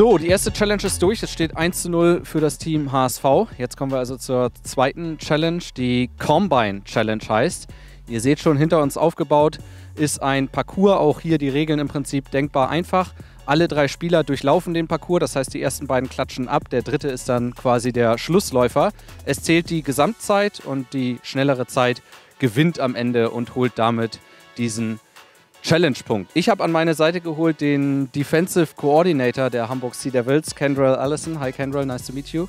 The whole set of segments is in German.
So, die erste Challenge ist durch. Es steht 1 zu 0 für das Team HSV. Jetzt kommen wir also zur zweiten Challenge, die Combine Challenge heißt. Ihr seht schon, hinter uns aufgebaut ist ein Parcours. Auch hier die Regeln im Prinzip denkbar einfach. Alle drei Spieler durchlaufen den Parcours, das heißt, die ersten beiden klatschen ab. Der dritte ist dann quasi der Schlussläufer. Es zählt die Gesamtzeit und die schnellere Zeit gewinnt am Ende und holt damit diesen Challenge-Punkt. Ich habe an meine Seite geholt den Defensive Coordinator der Hamburg Sea Devils, Kendrell Allison. Hi Kendrell, nice to meet you.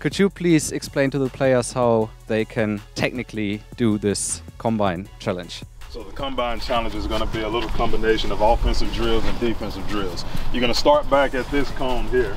Could you please explain to the players how they can technically do this combine challenge? So the combine challenge is going to be a little combination of offensive drills and defensive drills. You're going to start back at this cone here.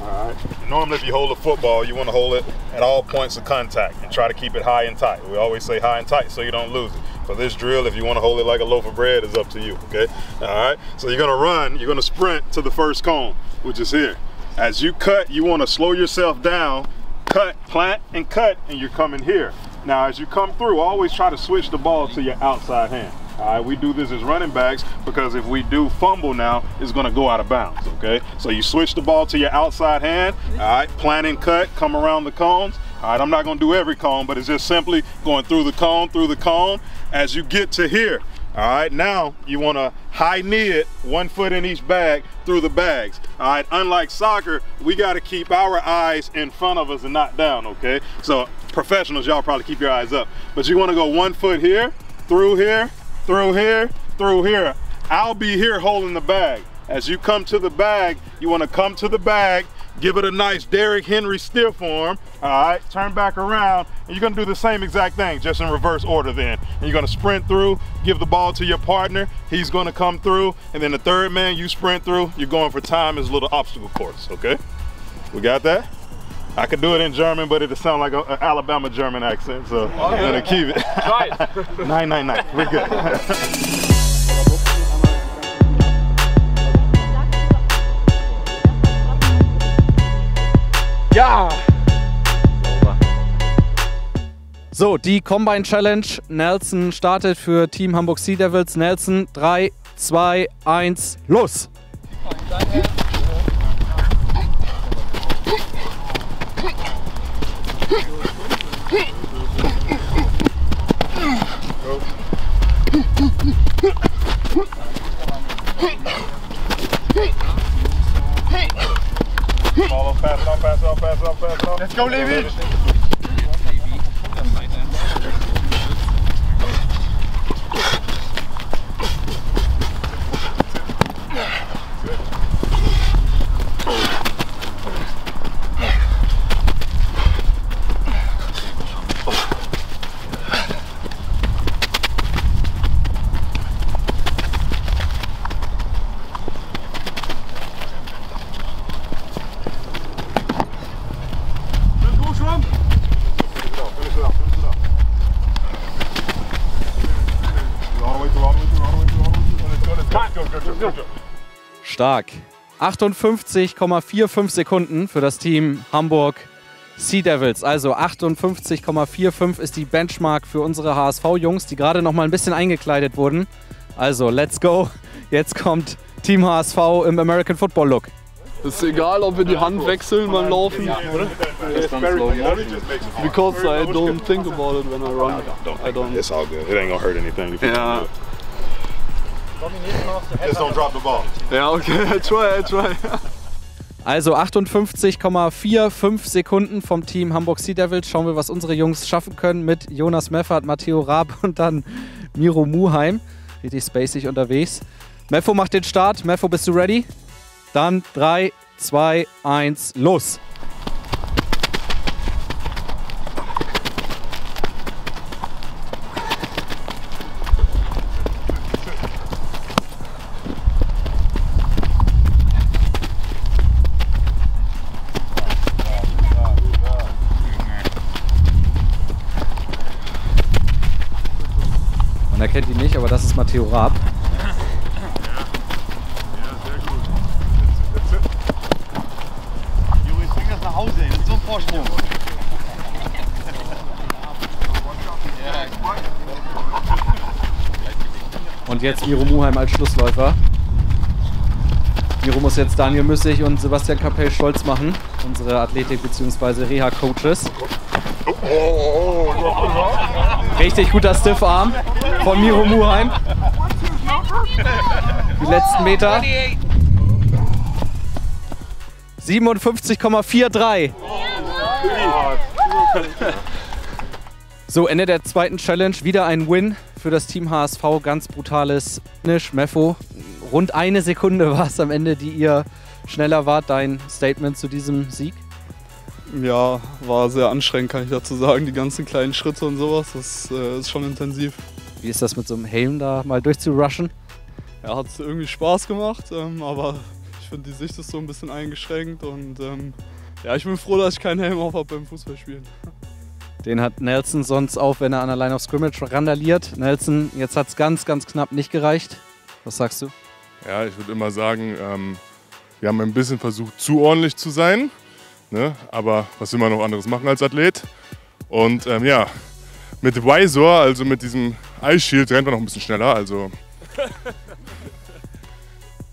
All right. Normally, if you hold a football, you want to hold it at all points of contact and try to keep it high and tight. We always say high and tight so you don't lose it. For this drill, if you want to hold it like a loaf of bread, it's up to you, okay? All right, so you're gonna run, you're gonna sprint to the first cone, which is here. As you cut, you wanna slow yourself down, cut, plant, and cut, and you're coming here. Now, as you come through, always try to switch the ball to your outside hand. All right, we do this as running backs because if we do fumble now, it's gonna go out of bounds, okay? So you switch the ball to your outside hand, all right, plant and cut, come around the cones. All right, I'm not gonna do every cone, but it's just simply going through the cone, through the cone, as you get to here. All right, now you wanna high knee it, one foot in each bag through the bags. All right, unlike soccer, we gotta keep our eyes in front of us and not down, okay? So professionals, y'all probably keep your eyes up. But you wanna go one foot here, through here, through here, through here. I'll be here holding the bag. As you come to the bag, you wanna come to the bag give it a nice Derrick Henry stiff arm, all right, turn back around, and you're gonna do the same exact thing, just in reverse order then. And you're gonna sprint through, give the ball to your partner, he's gonna come through, and then the third man you sprint through, you're going for time as a little obstacle course, okay? We got that? I could do it in German, but it'd sound like an Alabama German accent, so oh, I'm gonna keep it. Try it. nine, nine, nine, we're good. Ja! So, die Combine Challenge. Nelson startet für Team Hamburg Sea Devils. Nelson, 3, 2, 1, los! Danke. Skal bli vilt! Stark. 58,45 Sekunden für das Team Hamburg Sea Devils. Also 58,45 ist die Benchmark für unsere HSV-Jungs, die gerade noch mal ein bisschen eingekleidet wurden. Also let's go. Jetzt kommt Team HSV im American Football Look. Ist egal, ob wir die Hand wechseln beim Laufen. Because I don't think about it when I run. I don't. It's all good. It ain't gonna hurt anything. Yeah. Just don't drop the ball. Ja, okay, I try, I try. Also 58,45 Sekunden vom Team Hamburg Sea Devils. Schauen wir, was unsere Jungs schaffen können mit Jonas Meffert, Matteo Raab und dann Miro Muheim. Richtig spacig unterwegs. Meffo macht den Start. Meffo, bist du ready? Dann 3, 2, 1, los! Man erkennt ihn nicht, aber das ist Matteo Raab. Ja, sehr gut. Juri, bring das nach Hause, mit so einem Vorsprung. Und jetzt Miro Muheim als Schlussläufer. Miro muss jetzt Daniel Müssig und Sebastian Kapell stolz machen, unsere Athletik- bzw. Reha-Coaches. Richtig guter Stiffarm von Miro Muheim. Die letzten Meter. 57,43. So, Ende der zweiten Challenge. Wieder ein Win für das Team HSV. Ganz brutales Finish. Meffo, rund eine Sekunde war es am Ende, die ihr schneller wart. Dein Statement zu diesem Sieg? Ja, war sehr anstrengend, kann ich dazu sagen. Die ganzen kleinen Schritte und sowas, das äh, ist schon intensiv. Wie ist das mit so einem Helm da mal durchzurushen? Ja, hat irgendwie Spaß gemacht, ähm, aber ich finde, die Sicht ist so ein bisschen eingeschränkt und ähm, ja, ich bin froh, dass ich keinen Helm auf habe beim Fußballspielen. Den hat Nelson sonst auch, wenn er an der Line of Scrimmage randaliert. Nelson, jetzt hat es ganz, ganz knapp nicht gereicht. Was sagst du? Ja, ich würde immer sagen, ähm, wir haben ein bisschen versucht, zu ordentlich zu sein. Ne? Aber was will man noch anderes machen als Athlet? Und ähm, ja, mit Visor, also mit diesem Ice Shield, rennt man noch ein bisschen schneller. Also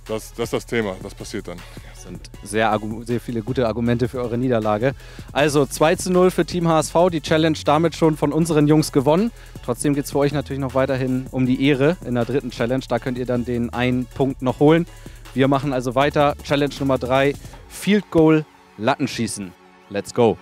das, das ist das Thema, das passiert dann. Sind sehr, sehr viele gute Argumente für eure Niederlage. Also 2 zu 0 für Team HSV, die Challenge damit schon von unseren Jungs gewonnen. Trotzdem geht es für euch natürlich noch weiterhin um die Ehre in der dritten Challenge. Da könnt ihr dann den einen Punkt noch holen. Wir machen also weiter. Challenge Nummer 3, Field Goal, Lattenschießen. Let's go!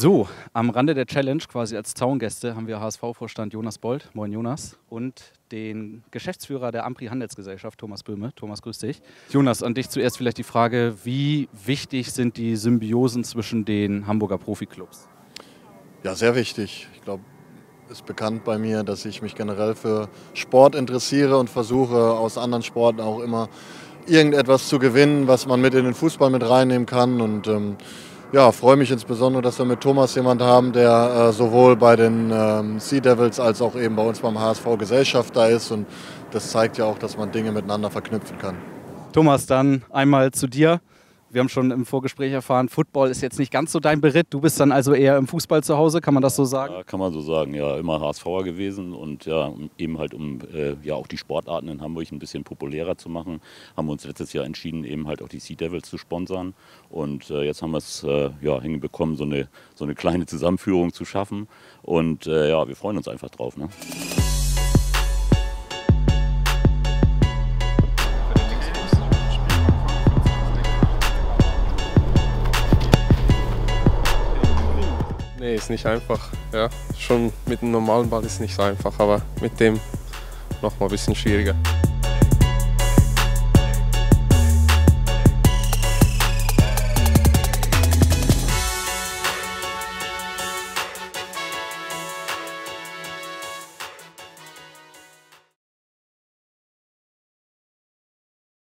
So, am Rande der Challenge, quasi als Zaungäste, haben wir HSV-Vorstand Jonas Bold, moin Jonas, und den Geschäftsführer der Ampri Handelsgesellschaft, Thomas Böhme. Thomas, grüß dich. Jonas, an dich zuerst vielleicht die Frage, wie wichtig sind die Symbiosen zwischen den Hamburger Profiklubs? Ja, sehr wichtig. Ich glaube, es ist bekannt bei mir, dass ich mich generell für Sport interessiere und versuche aus anderen Sporten auch immer irgendetwas zu gewinnen, was man mit in den Fußball mit reinnehmen kann. Und ähm, ja, freue mich insbesondere, dass wir mit Thomas jemand haben, der äh, sowohl bei den ähm, Sea Devils als auch eben bei uns beim HSV Gesellschafter ist. Und das zeigt ja auch, dass man Dinge miteinander verknüpfen kann. Thomas, dann einmal zu dir. Wir haben schon im Vorgespräch erfahren, Football ist jetzt nicht ganz so dein Beritt. Du bist dann also eher im Fußball zu Hause, kann man das so sagen? Ja, kann man so sagen, ja. Immer HSVer gewesen und ja, eben halt um äh, ja auch die Sportarten in Hamburg ein bisschen populärer zu machen, haben wir uns letztes Jahr entschieden, eben halt auch die Sea Devils zu sponsern. Und äh, jetzt haben wir es äh, ja, hinbekommen, so eine, so eine kleine Zusammenführung zu schaffen. Und äh, ja, wir freuen uns einfach drauf. Ne? Nee, ist nicht einfach. Ja. Schon mit einem normalen Ball ist nicht so einfach, aber mit dem noch mal ein bisschen schwieriger.